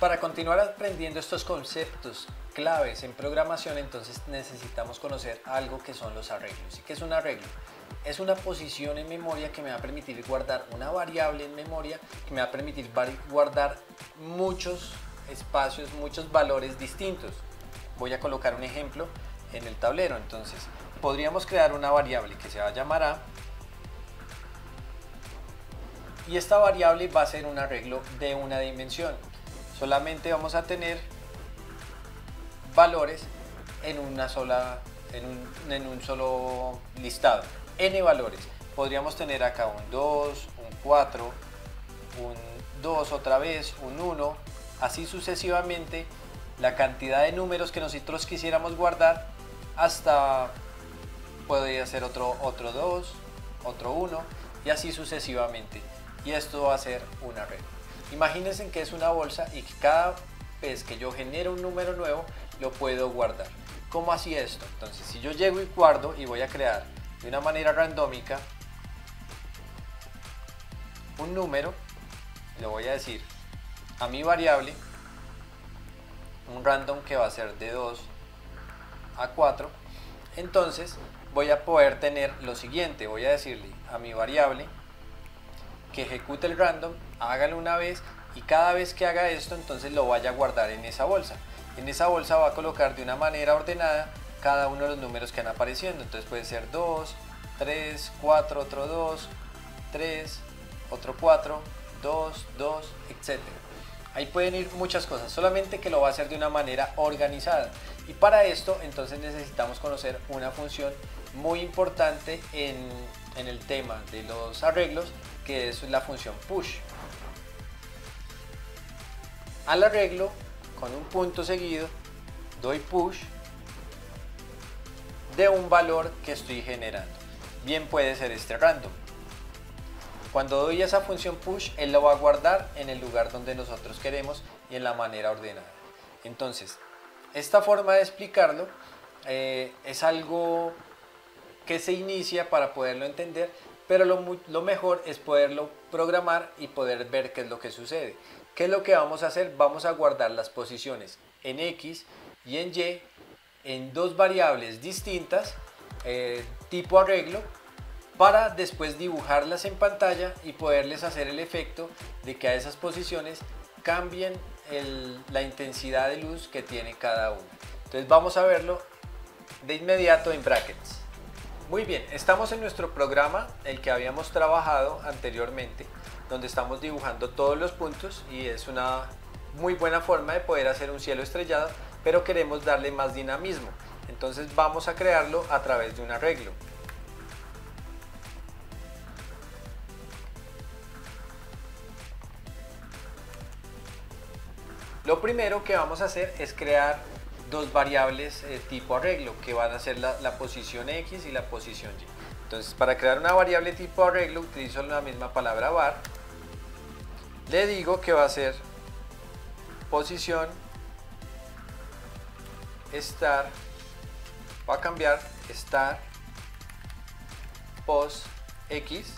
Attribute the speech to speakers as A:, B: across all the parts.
A: Para continuar aprendiendo estos conceptos claves en programación, entonces necesitamos conocer algo que son los arreglos. ¿Y qué es un arreglo? Es una posición en memoria que me va a permitir guardar una variable en memoria, que me va a permitir guardar muchos espacios, muchos valores distintos. Voy a colocar un ejemplo en el tablero. Entonces, podríamos crear una variable que se va a llamar A y esta variable va a ser un arreglo de una dimensión. Solamente vamos a tener valores en una sola en un, solo listado. N valores. Podríamos tener acá un 2 un 4 un 2 otra vez un 1 así sucesivamente la cantidad de números que nosotros quisiéramos guardar hasta podría ser otro otro 2 otro 1 y así sucesivamente. Y esto va a ser un arreglo imagínense que es una bolsa y que cada vez que yo genero un número nuevo lo puedo guardar. ¿Cómo así esto? Entonces, si yo llego y guardo y voy a crear de una manera randómica un número, le voy a decir a mi variable un random que va a ser de 2 a 4, entonces voy a poder tener lo siguiente, voy a decirle a mi variable que ejecute el random, hágalo una vez y cada vez que haga esto entonces lo vaya a guardar en esa bolsa. En esa bolsa va a colocar de una manera ordenada cada uno de los números que van apareciendo. Entonces puede ser 2, 3, 4, otro 2, 3, otro 4, 2, 2, etc. Ahí pueden ir muchas cosas, solamente que lo va a hacer de una manera organizada. Y para esto entonces necesitamos conocer una función muy importante en, en el tema de los arreglos, es la función push. Al arreglo con un punto seguido, doy push de un valor que estoy generando. Bien puede ser este random. Cuando doy esa función push, él lo va a guardar en el lugar donde nosotros queremos y en la manera ordenada. Entonces, esta forma de explicarlo eh, es algo que se inicia para poderlo entender, pero lo, mejor es poderlo programar y poder ver qué es lo que sucede. ¿Qué es lo que vamos a hacer? Vamos a guardar las posiciones en X y en Y en dos variables distintas, eh, tipo arreglo, para después dibujarlas en pantalla y poderles hacer el efecto de que a esas posiciones cambien la intensidad de luz que tiene cada una. Entonces vamos a verlo de inmediato en brackets. Muy bien, estamos en nuestro programa, el que habíamos trabajado anteriormente donde estamos dibujando todos los puntos y es una muy buena forma de poder hacer un cielo estrellado, pero queremos darle más dinamismo. Entonces vamos a crearlo a través de un arreglo. Lo primero que vamos a hacer es crear dos variables eh, tipo arreglo, que van a ser la, posición X y la posición Y. Entonces, para crear una variable tipo arreglo, utilizo la misma palabra var. Le digo que va a ser posición estar va a cambiar estar pos x.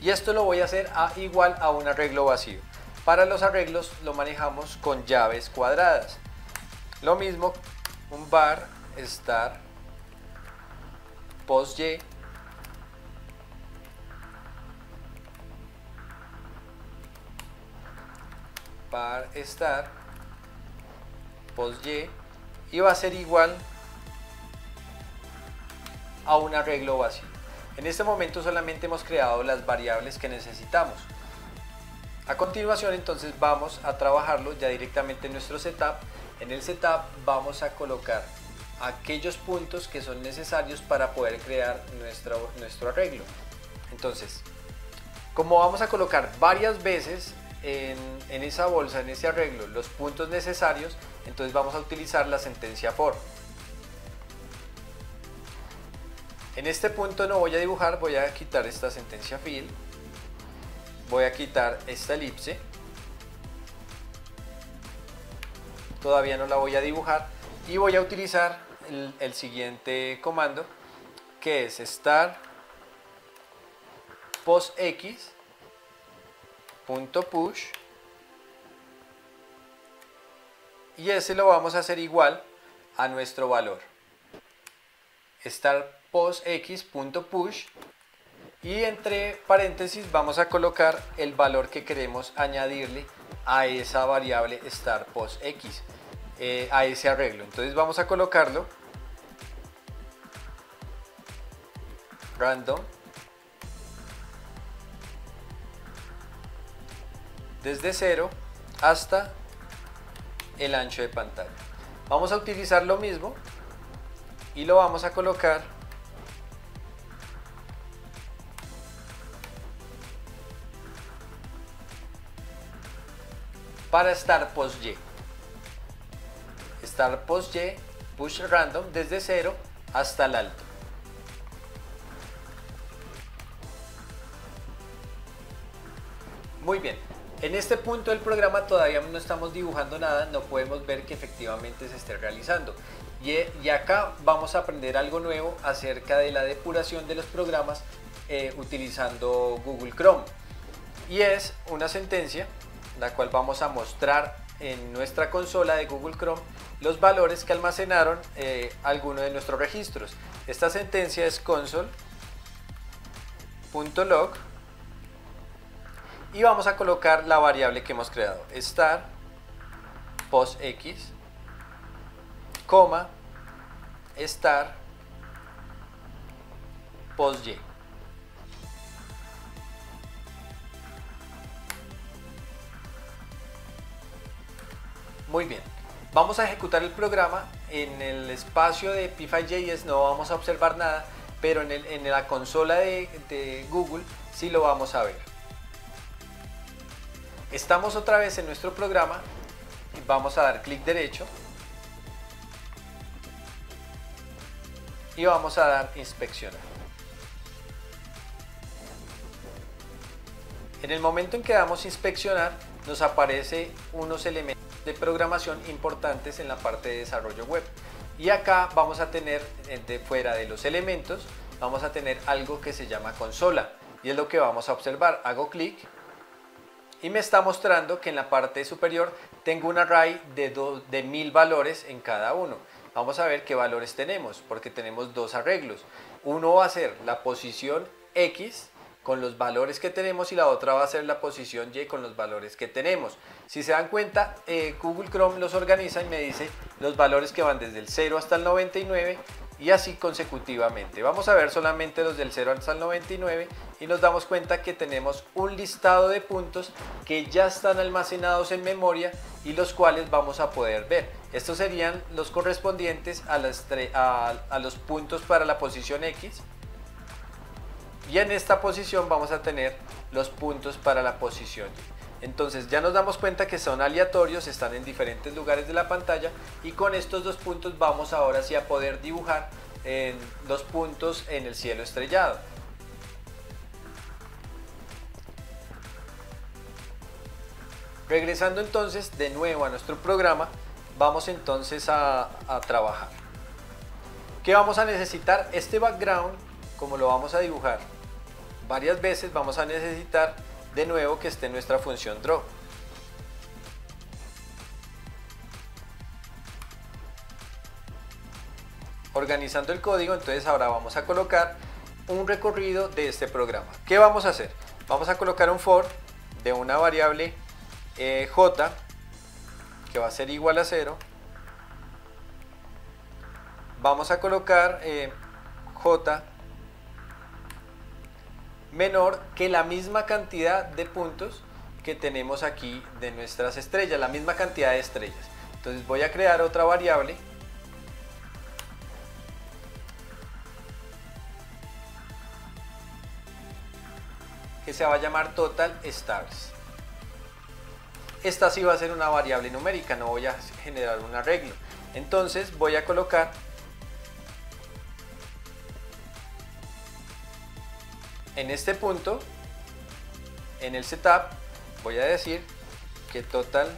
A: Y esto lo voy a hacer igual a un arreglo vacío para los arreglos lo manejamos con llaves cuadradas lo mismo un bar estar pos y estar post y y va a ser igual a un arreglo vacío. En este momento solamente hemos creado las variables que necesitamos. A continuación entonces vamos a trabajarlo ya directamente en nuestro setup. En el setup vamos a colocar aquellos puntos que son necesarios para poder crear nuestro, nuestro arreglo. Entonces, como vamos a colocar varias veces en, esa bolsa, en ese arreglo, los puntos necesarios, entonces vamos a utilizar la sentencia for. En este punto no voy a dibujar, voy a quitar esta sentencia fill, voy a quitar esta elipse. Todavía no la voy a dibujar. Y voy a utilizar el, siguiente comando, que es star post x punto push y ese lo vamos a hacer igual a nuestro valor star post x punto push y entre paréntesis vamos a colocar el valor que queremos añadirle a esa variable star post x, eh, a ese arreglo. Entonces vamos a colocarlo random desde 0 hasta el ancho de pantalla. Vamos a utilizar lo mismo y lo vamos a colocar para start post y. Start post y, push random desde 0 hasta el alto. Muy bien, en este punto del programa todavía no estamos dibujando nada, no podemos ver que efectivamente se esté realizando. Y, acá vamos a aprender algo nuevo acerca de la depuración de los programas eh, utilizando Google Chrome. Y es una sentencia la cual vamos a mostrar en nuestra consola de Google Chrome los valores que almacenaron eh, algunos de nuestros registros. Esta sentencia es console.log y vamos a colocar la variable que hemos creado, star postx, coma, star post.y. Muy bien, vamos a ejecutar el programa. En el espacio de P5.js no vamos a observar nada, pero en, la consola de, de Google sí lo vamos a ver. Estamos otra vez en nuestro programa vamos a dar clic derecho y vamos a dar inspeccionar. En el momento en que damos inspeccionar nos aparece unos elementos de programación importantes en la parte de desarrollo web. Y acá vamos a tener, eh, de fuera de los elementos, vamos a tener algo que se llama consola. Y es lo que vamos a observar. Hago clic y me está mostrando que en la parte superior tengo un array de, de mil valores en cada uno. Vamos a ver qué valores tenemos, porque tenemos dos arreglos. Uno va a ser la posición X con los valores que tenemos y la otra va a ser la posición Y con los valores que tenemos. Si se dan cuenta, eh, Google Chrome los organiza y me dice los valores que van desde el 0 hasta el 99 y así consecutivamente. Vamos a ver solamente los del 0 hasta el 99 y nos damos cuenta que tenemos un listado de puntos que ya están almacenados en memoria y los cuales vamos a poder ver. Estos serían los correspondientes a, a los puntos para la posición X, y en esta posición vamos a tener los puntos para la posición Entonces ya nos damos cuenta que son aleatorios, están en diferentes lugares de la pantalla y con estos dos puntos vamos ahora sí a poder dibujar en los puntos en el cielo estrellado. Regresando entonces de nuevo a nuestro programa, vamos entonces a, a trabajar. ¿Qué vamos a necesitar? Este background, como lo vamos a dibujar varias veces vamos a necesitar de nuevo que esté nuestra función draw. Organizando el código, entonces ahora vamos a colocar un recorrido de este programa. ¿Qué vamos a hacer? Vamos a colocar un for de una variable eh, j que va a ser igual a 0. Vamos a colocar eh, j menor que la misma cantidad de puntos que tenemos aquí de nuestras estrellas, la misma cantidad de estrellas. Entonces voy a crear otra variable que se va a llamar total stars. Esta sí va a ser una variable numérica, no voy a generar un arreglo. Entonces voy a colocar en este punto, en el setup, voy a decir que total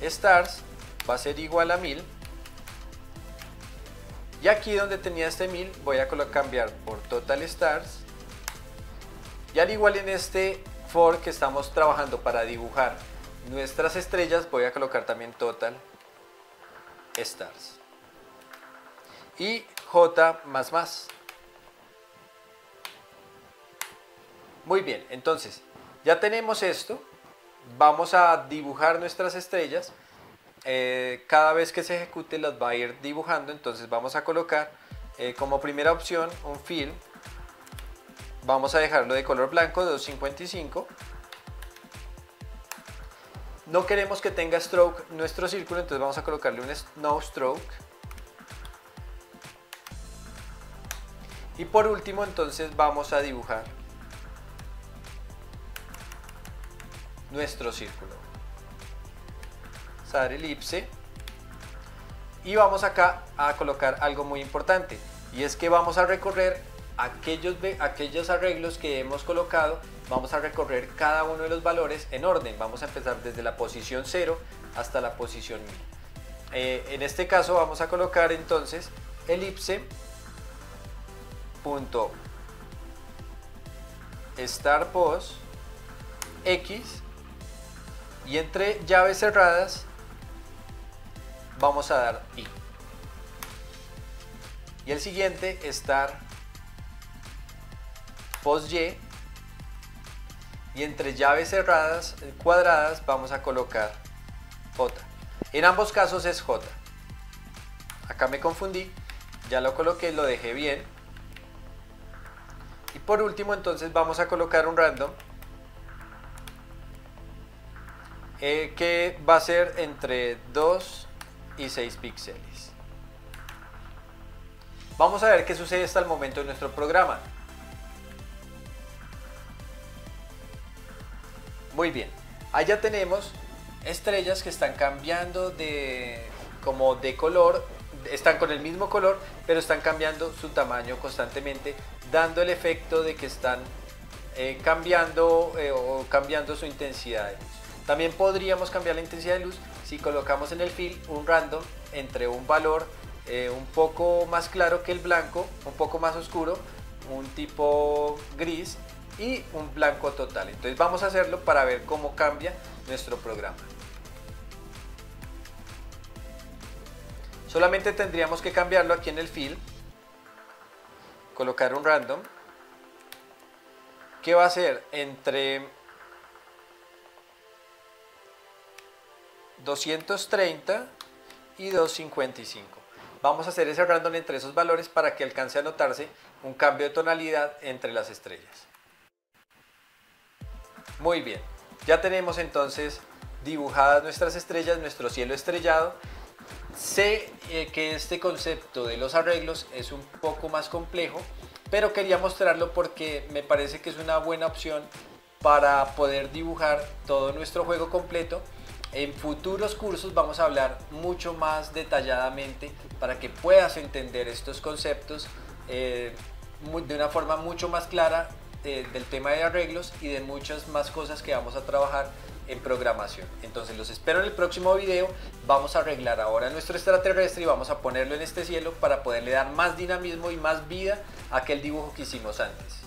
A: stars va a ser igual a 1000 y aquí donde tenía este 1000 voy a cambiar por total stars y al igual en este for que estamos trabajando para dibujar nuestras estrellas voy a colocar también total stars. Y J más más. Muy bien, entonces ya tenemos esto. Vamos a dibujar nuestras estrellas. Eh, cada vez que se ejecute las va a ir dibujando. Entonces vamos a colocar eh, como primera opción un fill. Vamos a dejarlo de color blanco de 255. No queremos que tenga stroke nuestro círculo, entonces vamos a colocarle un no stroke. Y por último entonces vamos a dibujar nuestro círculo. Dar elipse. Y vamos acá a colocar algo muy importante. Y es que vamos a recorrer aquellos, aquellos arreglos que hemos colocado. Vamos a recorrer cada uno de los valores en orden. Vamos a empezar desde la posición 0 hasta la posición 1000. Eh, en este caso vamos a colocar entonces elipse punto star x y entre llaves cerradas vamos a dar i. Y el siguiente estar post y y entre llaves cerradas cuadradas vamos a colocar j. En ambos casos es j. Acá me confundí, ya lo coloqué, lo dejé bien. Y por último entonces vamos a colocar un random Eh, que va a ser entre 2 y 6 píxeles. Vamos a ver qué sucede hasta el momento de nuestro programa. Muy bien, allá tenemos estrellas que están cambiando de como de color, están con el mismo color, pero están cambiando su tamaño constantemente, dando el efecto de que están eh, cambiando eh, o cambiando su intensidad. También podríamos cambiar la intensidad de luz si colocamos en el fill un random entre un valor eh, un poco más claro que el blanco, un poco más oscuro, un tipo gris y un blanco total. Entonces vamos a hacerlo para ver cómo cambia nuestro programa. Solamente tendríamos que cambiarlo aquí en el fill, colocar un random, que va a ser entre 230 y 255. Vamos a hacer ese random entre esos valores para que alcance a notarse un cambio de tonalidad entre las estrellas. Muy bien, ya tenemos entonces dibujadas nuestras estrellas, nuestro cielo estrellado. Sé eh, que este concepto de los arreglos es un poco más complejo, pero quería mostrarlo porque me parece que es una buena opción para poder dibujar todo nuestro juego completo en futuros cursos vamos a hablar mucho más detalladamente para que puedas entender estos conceptos eh, de una forma mucho más clara eh, del tema de arreglos y de muchas más cosas que vamos a trabajar en programación. Entonces los espero en el próximo video. Vamos a arreglar ahora nuestro extraterrestre y vamos a ponerlo en este cielo para poderle dar más dinamismo y más vida a aquel dibujo que hicimos antes.